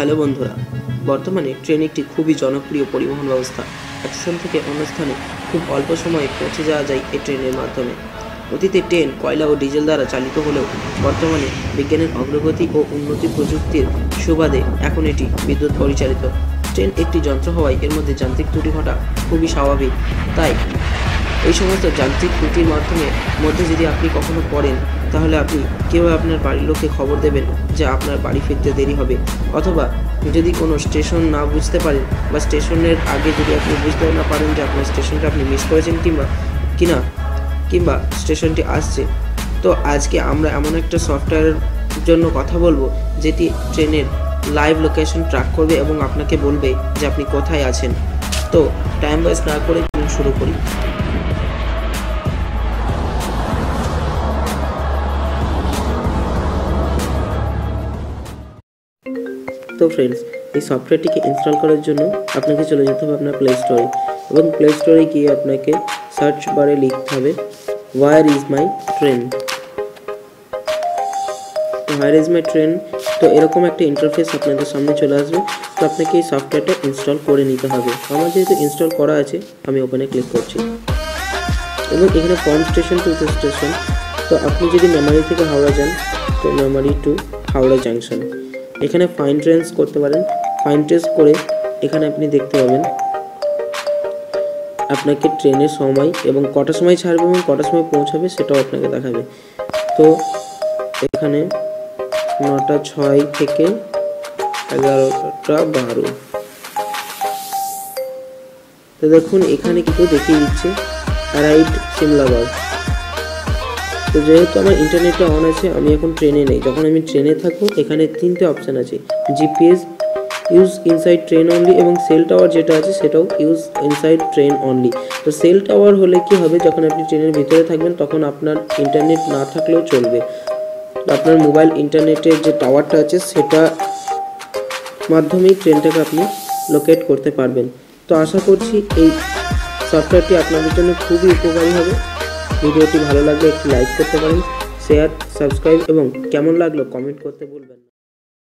Hello বন্ধুরা, বর্তমানে train একটি খুবই জনপ্রিয় পরিবহন ব্যবস্থা। এক স্থান থেকে অন্য স্থানে খুব অল্প সময়ে পৌঁছে যাওয়া যায় এই ট্রেনের মাধ্যমে। অতীতে ট্রেন কয়লা ও ডিজেল দ্বারা চালিত হলেও বর্তমানে বিজ্ঞানের অগ্রগতি ও উন্নতি প্রযুক্তির সুবাদে এখন এটি বিদ্যুৎ পরিচালিত। ট্রেন একটি যন্ত্র হওয়ায় এর মধ্যে যান্ত্রিক ত্রুটি ঘটা খুবই স্বাভাবিক। তাই এই সমস্ত যান্ত্রিক ত্রুটির মাধ্যমে মধ্যে যদি আপনি কখনো পড়েন তাহলে আপনি কীভাবে আপনার বাড়ির লোককে খবর দেবেন যে আপনার বাড়ি ফিরতে দেরি হবে। অথবা যদি কোনো স্টেশন না বুঝতে পারেন বা স্টেশনের আগে যদি আপনি বুঝতে না পারেন যে আপনার স্টেশনটা আপনি মিস করেছেন কিংবা, কিনা, কিংবা স্টেশনটি আসছে, তো আজকে আমরা এমন একটা সফটওয়্যারের জন্য কথা বলব যেটি ট্রেনের লাইভ লোকেশন ট্র্যাক করবে এবং আপনাকে বলবে যে আপনি কোথায় আছেন। তো টাইম ওয়েস্ট না করে শুরু করি। তো ফ্রেন্ডস এই সফটওয়্যারটিকে ইনস্টল করার জন্য আপনাকে চলে যেতে হবে আপনার প্লে স্টোরে এবং প্লে স্টোরে গিয়ে আপনাকে সার্চ বারে লিখতে হবে where is my train where is my train তো এরকম একটা ইন্টারফেস আপনাদের সামনে চলে আসবে। তো আপনাকে এই সফটওয়্যারটা ইনস্টল করে নিতে হবে। আমার যেহেতু ইনস্টল করা আছে, আমি ওপেনে ক্লিক করছি। এবং এখানে ফর্ম স্টেশন টু স্টেশন তো আপনি যদি মেমারি থেকে হাওড়া যান, তো মেমারি টু হাওড়া জাংশন এখানে ফাইন ট্রেন্স করতে পারেন। ফাইন ট্রেস করে এখানে আপনি দেখতে পাবেন আপনাকে ট্রেনের সময় এবং কটার সময় ছাড়বে এবং কটার সময় পৌঁছাবে সেটাও আপনাকে দেখাবে। তো এখানে নটা ছয় থেকে এগারোটা বারো। তো দেখুন, এখানে কিন্তু দেখিয়ে দিচ্ছে রাইট সিমলাবাদ তো যেহেতু আমার ইন্টারনেটটা অন আছে, আমি এখন ট্রেনে নেই। যখন আমি ট্রেনে থাকব, এখানে তিনটে অপশান আছে। GPS use inside train only এবং সেল টাওয়ার যেটা আছে, সেটাও ইউজ ইনসাইড ট্রেন অনলি তো সেল টাওয়ার হলে কি হবে, যখন আপনি ট্রেনের ভিতরে থাকবেন, তখন আপনার ইন্টারনেট না থাকলেও চলবে। আপনার মোবাইল ইন্টারনেটের যে টাওয়ারটা আছে, সেটা মাধ্যমেই ট্রেনটাকে আপনি লোকেট করতে পারবেন। তো আশা করছি এই সফটওয়্যারটি আপনাদের জন্য খুবই উপকারী হবে। ভিডিওটি ভালো লাগলে একটি লাইক করতে পারেন শেয়ার সাবস্ক্রাইব এবং কেমন লাগল কমেন্ট করতে ভুলবেন না।